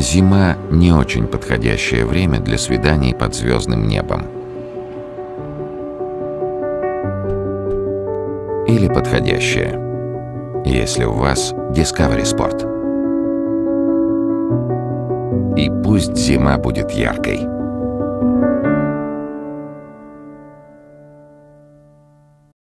Зима — не очень подходящее время для свиданий под звездным небом. Или подходящее, если у вас Discovery Sport. И пусть зима будет яркой —